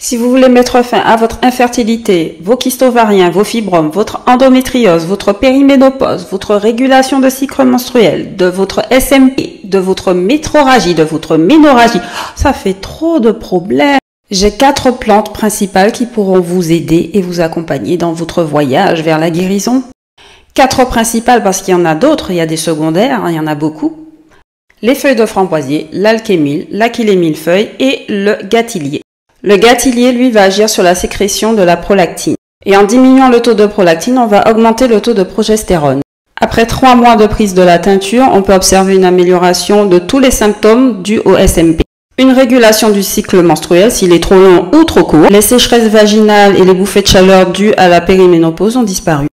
Si vous voulez mettre fin à votre infertilité, vos kystes vos fibromes, votre endométriose, votre périménopause, votre régulation de cycle menstruel, de votre SMP, de votre métroragie, de votre ménorragie, ça fait trop de problèmes. J'ai quatre plantes principales qui pourront vous aider et vous accompagner dans votre voyage vers la guérison. Quatre principales parce qu'il y en a d'autres, il y a des secondaires, il y en a beaucoup. Les feuilles de framboisier, l'alchémile, l'aquilémilfeuille et le gâtillier. Le gâtillier, lui, va agir sur la sécrétion de la prolactine. Et en diminuant le taux de prolactine, on va augmenter le taux de progestérone. Après trois mois de prise de la teinture, on peut observer une amélioration de tous les symptômes dus au SMP. Une régulation du cycle menstruel s'il est trop long ou trop court. Les sécheresses vaginales et les bouffées de chaleur dues à la périménopause ont disparu.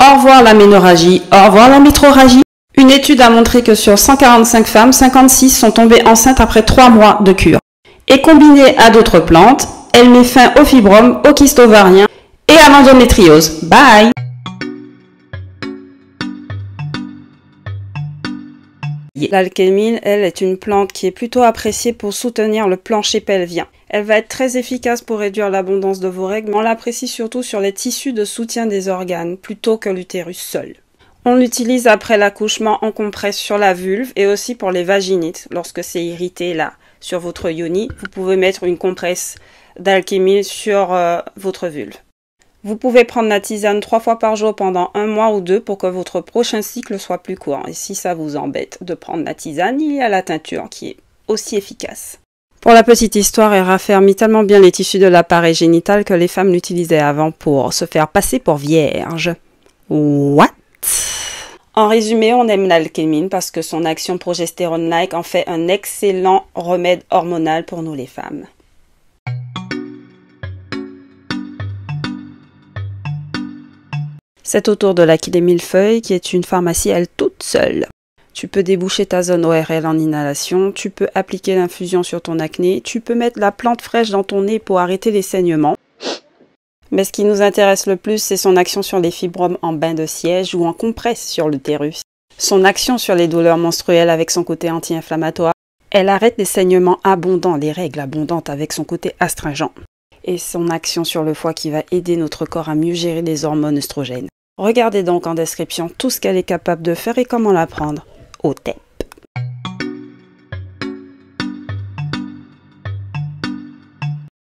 Au revoir la ménorragie, au revoir la métroragie. Une étude a montré que sur 145 femmes, 56 sont tombées enceintes après trois mois de cure et combinée à d'autres plantes, elle met fin au fibrome, au kyste ovarien et à l'endométriose. Bye L'alchémine, elle, est une plante qui est plutôt appréciée pour soutenir le plancher pelvien. Elle va être très efficace pour réduire l'abondance de vos règles, mais on l'apprécie surtout sur les tissus de soutien des organes, plutôt que l'utérus seul. On l'utilise après l'accouchement en compresse sur la vulve et aussi pour les vaginites, lorsque c'est irrité là sur votre yoni, vous pouvez mettre une compresse d'alchimie sur euh, votre vulve. Vous pouvez prendre la tisane trois fois par jour pendant un mois ou deux pour que votre prochain cycle soit plus court. Et si ça vous embête de prendre la tisane, il y a la teinture qui est aussi efficace. Pour la petite histoire, elle raffermit tellement bien les tissus de l'appareil génital que les femmes l'utilisaient avant pour se faire passer pour vierge. What? Résumé, on aime l'alchémine parce que son action progestérone-like en fait un excellent remède hormonal pour nous les femmes. C'est autour de la qui est une pharmacie elle toute seule. Tu peux déboucher ta zone ORL en inhalation, tu peux appliquer l'infusion sur ton acné, tu peux mettre la plante fraîche dans ton nez pour arrêter les saignements. Mais ce qui nous intéresse le plus, c'est son action sur les fibromes en bain de siège ou en compresse sur l'utérus. Son action sur les douleurs menstruelles avec son côté anti-inflammatoire. Elle arrête les saignements abondants, les règles abondantes avec son côté astringent. Et son action sur le foie qui va aider notre corps à mieux gérer les hormones œstrogènes. Regardez donc en description tout ce qu'elle est capable de faire et comment la prendre. Au TEP.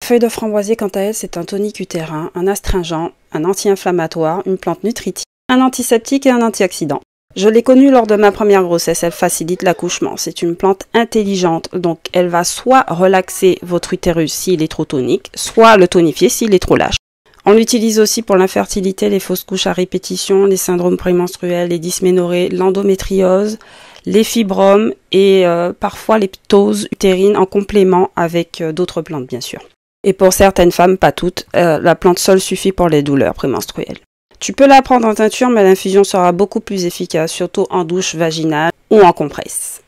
Feuille de framboisier, quant à elle, c'est un tonique utérin, un astringent, un anti-inflammatoire, une plante nutritive, un antiseptique et un antioxydant. Je l'ai connue lors de ma première grossesse, elle facilite l'accouchement. C'est une plante intelligente, donc elle va soit relaxer votre utérus s'il est trop tonique, soit le tonifier s'il est trop lâche. On l'utilise aussi pour l'infertilité, les fausses couches à répétition, les syndromes prémenstruels, les dysménorrhées, l'endométriose, les fibromes et euh, parfois les ptoses utérines en complément avec euh, d'autres plantes bien sûr. Et pour certaines femmes, pas toutes, euh, la plante seule suffit pour les douleurs prémenstruelles. Tu peux la prendre en teinture, mais l'infusion sera beaucoup plus efficace, surtout en douche vaginale ou en compresse.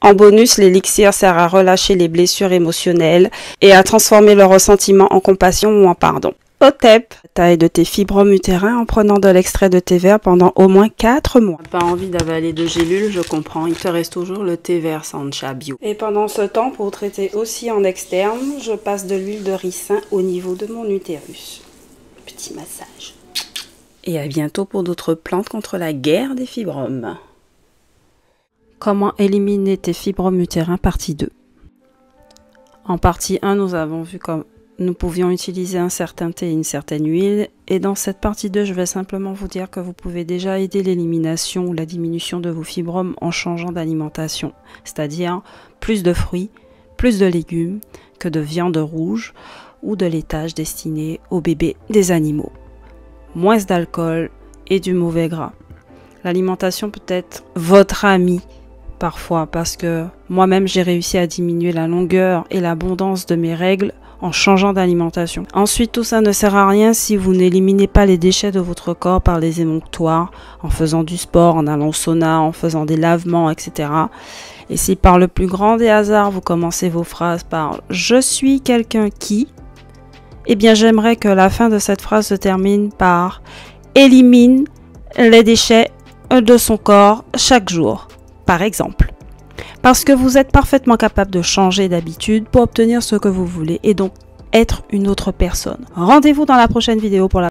En bonus, l'élixir sert à relâcher les blessures émotionnelles et à transformer le ressentiment en compassion ou en pardon. OTEP, taille de tes fibromes utérins en prenant de l'extrait de thé vert pendant au moins 4 mois. Pas envie d'avaler de gélules, je comprends, il te reste toujours le thé vert Sancha Bio. Et pendant ce temps, pour traiter aussi en externe, je passe de l'huile de ricin au niveau de mon utérus. Petit massage. Et à bientôt pour d'autres plantes contre la guerre des fibromes. Comment éliminer tes fibromes utérins partie 2 En partie 1, nous avons vu comme nous pouvions utiliser un certain thé et une certaine huile. Et dans cette partie 2, je vais simplement vous dire que vous pouvez déjà aider l'élimination ou la diminution de vos fibromes en changeant d'alimentation. C'est-à-dire plus de fruits, plus de légumes que de viande rouge ou de laitage destiné aux bébés des animaux. Moins d'alcool et du mauvais gras. L'alimentation peut être votre ami parfois parce que moi-même j'ai réussi à diminuer la longueur et l'abondance de mes règles en changeant d'alimentation. Ensuite, tout ça ne sert à rien si vous n'éliminez pas les déchets de votre corps par les émonctoires, en faisant du sport, en allant au sauna, en faisant des lavements, etc. Et si par le plus grand des hasards, vous commencez vos phrases par je suis quelqu'un qui, eh bien j'aimerais que la fin de cette phrase se termine par élimine les déchets de son corps chaque jour, par exemple. Parce que vous êtes parfaitement capable de changer d'habitude pour obtenir ce que vous voulez. Et donc, être une autre personne. Rendez-vous dans la prochaine vidéo pour la